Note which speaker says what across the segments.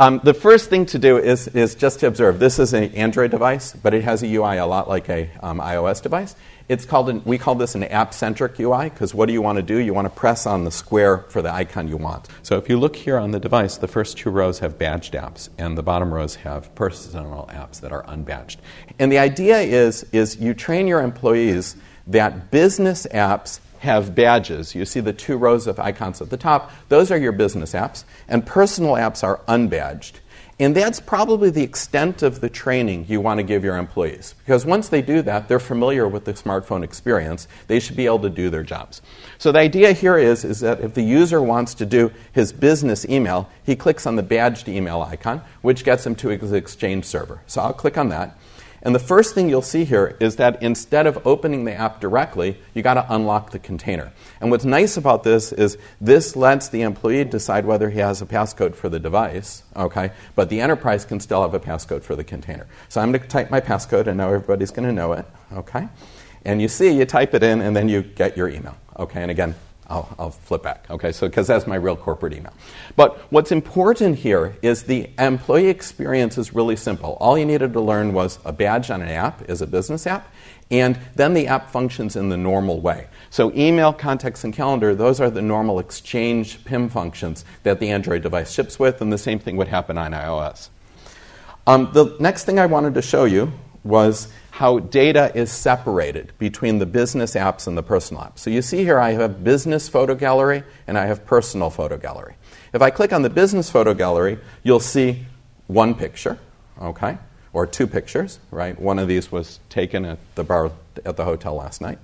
Speaker 1: Um, the first thing to do is, is just to observe this is an Android device, but it has a UI a lot like a um, iOS device. It's called an, we call this an app centric UI because what do you want to do? You want to press on the square for the icon you want. So if you look here on the device, the first two rows have badged apps, and the bottom rows have personal apps that are unbadged. And the idea is, is you train your employees that business apps have badges. You see the two rows of icons at the top. Those are your business apps, and personal apps are unbadged. And that's probably the extent of the training you want to give your employees. Because once they do that, they're familiar with the smartphone experience. They should be able to do their jobs. So the idea here is, is that if the user wants to do his business email, he clicks on the badged email icon, which gets him to his Exchange server. So I'll click on that. And the first thing you'll see here is that instead of opening the app directly, you got to unlock the container. And what's nice about this is this lets the employee decide whether he has a passcode for the device, okay? But the enterprise can still have a passcode for the container. So I'm going to type my passcode, and now everybody's going to know it, okay? And you see, you type it in, and then you get your email, okay? And again, I'll, I'll, flip back. Okay, so because that's my real corporate email. But what's important here is the employee experience is really simple. All you needed to learn was a badge on an app is a business app, and then the app functions in the normal way. So email, contacts, and calendar, those are the normal exchange PIM functions that the Android device ships with, and the same thing would happen on iOS. Um, the next thing I wanted to show you was how data is separated between the business apps and the personal apps. So you see here I have business photo gallery and I have personal photo gallery. If I click on the business photo gallery, you'll see one picture, okay, or two pictures, right? One of these was taken at the bar at the hotel last night.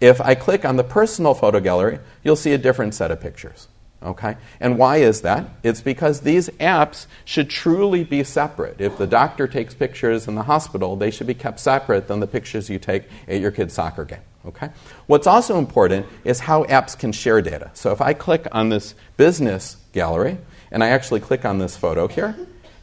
Speaker 1: If I click on the personal photo gallery, you'll see a different set of pictures. Okay? And why is that? It's because these apps should truly be separate. If the doctor takes pictures in the hospital, they should be kept separate than the pictures you take at your kid's soccer game. Okay? What's also important is how apps can share data. So if I click on this business gallery, and I actually click on this photo here,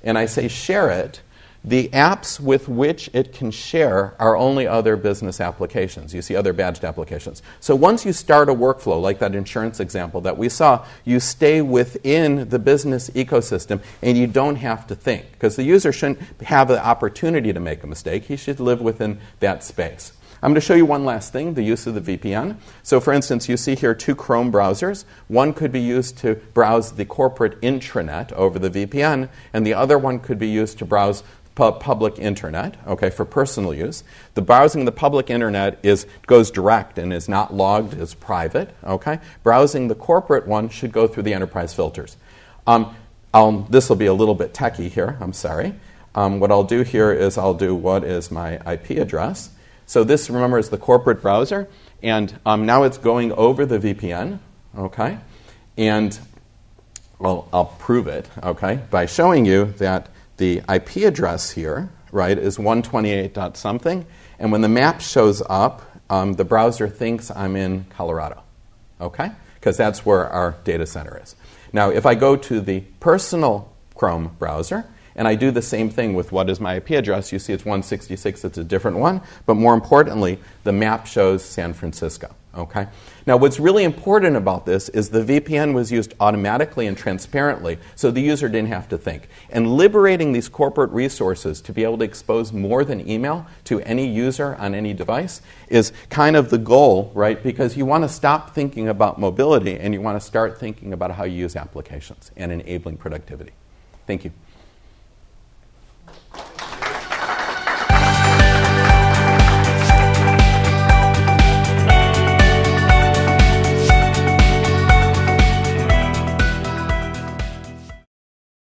Speaker 1: and I say share it, the apps with which it can share are only other business applications. You see other badged applications. So once you start a workflow, like that insurance example that we saw, you stay within the business ecosystem and you don't have to think. Because the user shouldn't have the opportunity to make a mistake, he should live within that space. I'm going to show you one last thing the use of the VPN. So, for instance, you see here two Chrome browsers. One could be used to browse the corporate intranet over the VPN, and the other one could be used to browse public internet, okay, for personal use. The browsing the public internet is goes direct and is not logged as private, okay. Browsing the corporate one should go through the enterprise filters. Um, this will be a little bit techy here. I'm sorry. Um, what I'll do here is I'll do what is my IP address. So this, remember, is the corporate browser, and um, now it's going over the VPN, okay. And well, I'll prove it, okay, by showing you that the IP address here, right, is 128 dot something, and when the map shows up, um, the browser thinks I'm in Colorado, okay? Because that's where our data center is. Now, if I go to the personal Chrome browser, and I do the same thing with what is my IP address, you see it's 166, it's a different one, but more importantly, the map shows San Francisco. Okay? Now, what's really important about this is the VPN was used automatically and transparently, so the user didn't have to think. And liberating these corporate resources to be able to expose more than email to any user on any device is kind of the goal, right? Because you want to stop thinking about mobility and you want to start thinking about how you use applications and enabling productivity. Thank you.